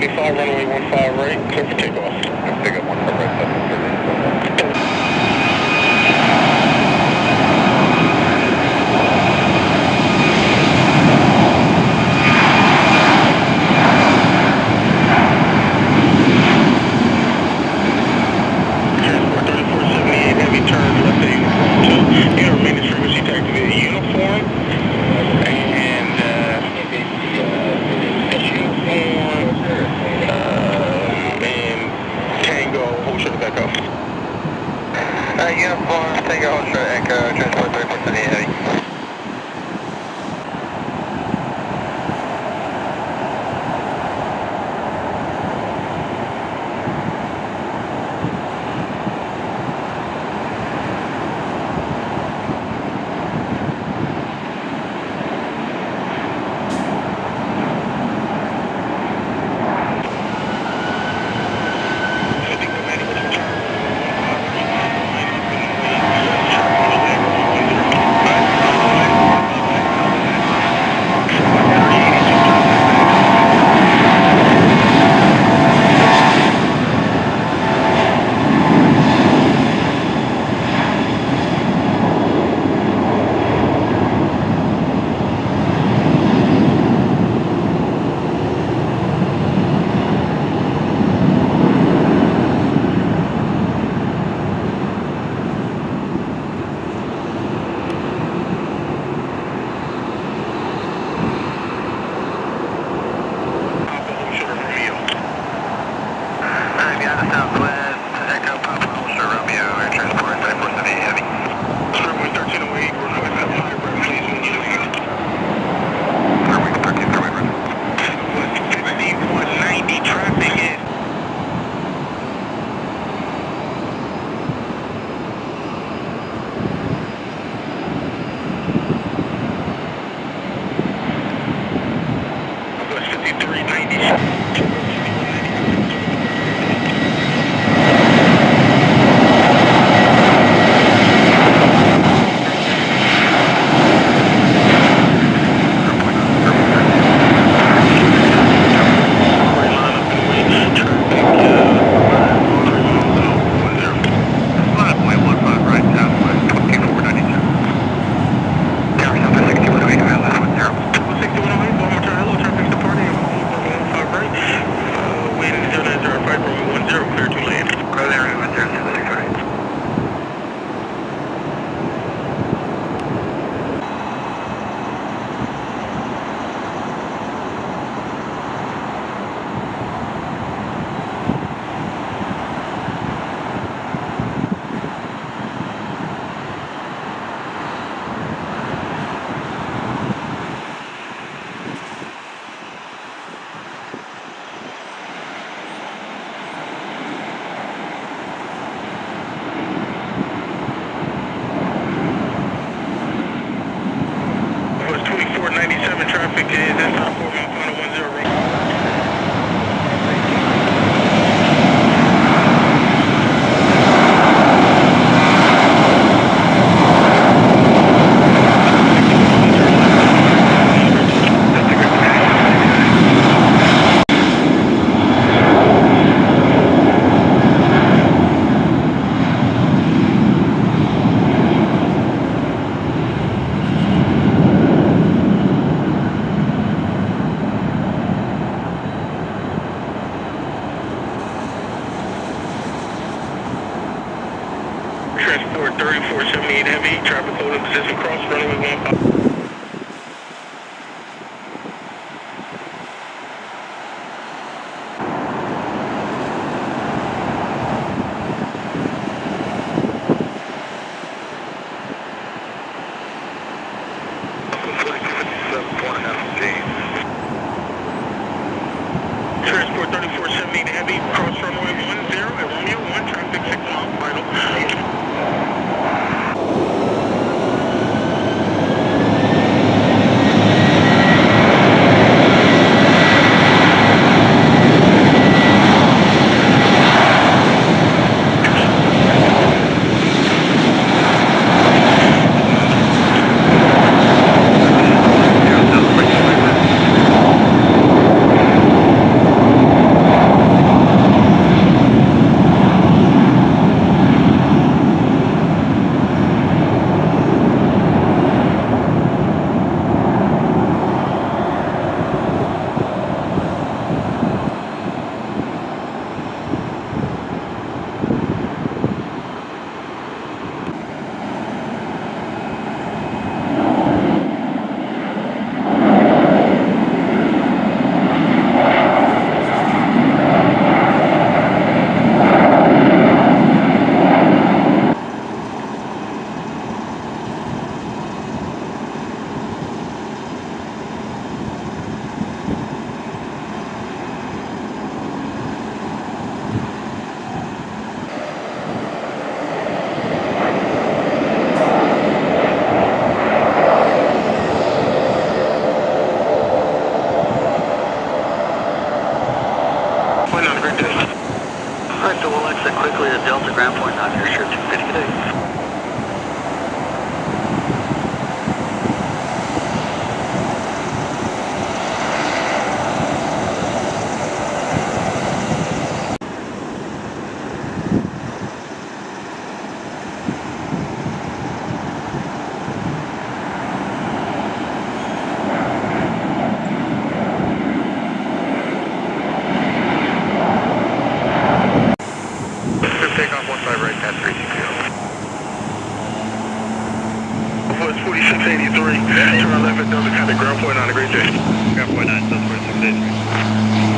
925, runway 15 right, clear for takeoff. 4683. Turn left at Delta County, ground point 9 degrees J. Ground point 9, that's 4683.